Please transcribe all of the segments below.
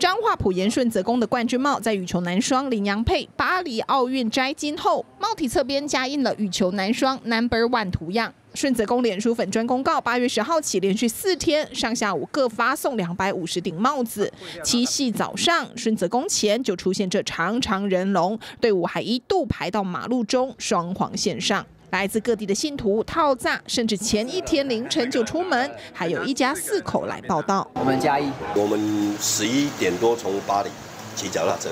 彰化普延顺泽宫的冠军帽，在羽球男双林洋配巴黎奥运摘金后，帽体侧边加印了羽球男双 Number One 图样。顺泽宫脸书粉专公告，八月十号起连续四天上下午各发送两百五十顶帽子。七夕早上，顺泽宫前就出现这长长人龙，队伍还一度排到马路中双黄线上。来自各地的信徒套炸，甚至前一天凌晨就出门，还有一家四口来报道。我们加一，我们十一点多从巴黎骑脚踏车。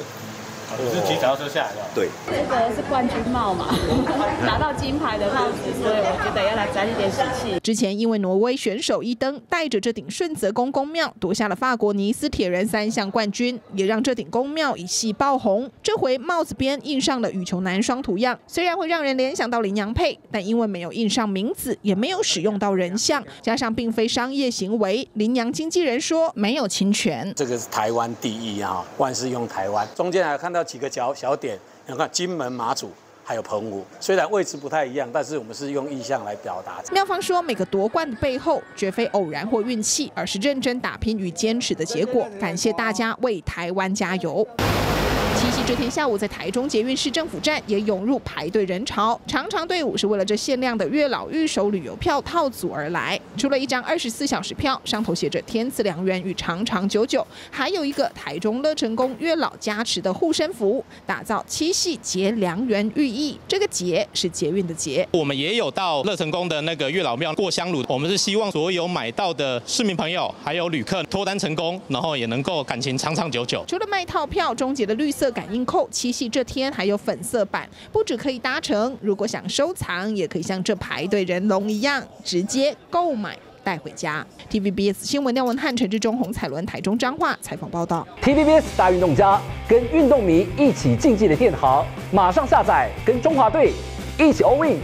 你是骑脚踏车下来的？对，这个是冠军帽嘛，拿到金牌的帽子，所以我觉得要来沾一点喜气。之前因为挪威选手伊登带着这顶顺泽宫宫庙夺下了法国尼斯铁人三项冠军，也让这顶宫庙一系爆红。这回帽子边印上了羽球男双图样，虽然会让人联想到林洋配，但因为没有印上名字，也没有使用到人像，加上并非商业行为，林洋经纪人说没有侵权。这个是台湾第一啊，万事用台湾。中间还看到。几个小小点，你看金门、马祖还有澎湖，虽然位置不太一样，但是我们是用意象来表达。妙方说，每个夺冠的背后绝非偶然或运气，而是认真打拼与坚持的结果。感谢大家为台湾加油。这天下午，在台中捷运市政府站也涌入排队人潮，长长队伍是为了这限量的月老玉手旅游票套组而来。除了一张二十四小时票，上头写着“天赐良缘与长长久久”，还有一个台中乐成宫月老加持的护身符，打造七夕结良缘寓意。这个结是捷运的结。我们也有到乐成宫的那个月老庙过香炉，我们是希望所有买到的市民朋友还有旅客脱单成功，然后也能够感情长长久久。除了卖套票，终结的绿色。感应扣，七夕这天还有粉色版，不止可以搭乘，如果想收藏，也可以像这排队人龙一样，直接购买带回家。TVBS 新闻廖文汉、陈志忠、洪彩伦台中彰化采访报道。TVBS 大运动家跟运动迷一起竞技的电豪，马上下载，跟中华队一起 all in。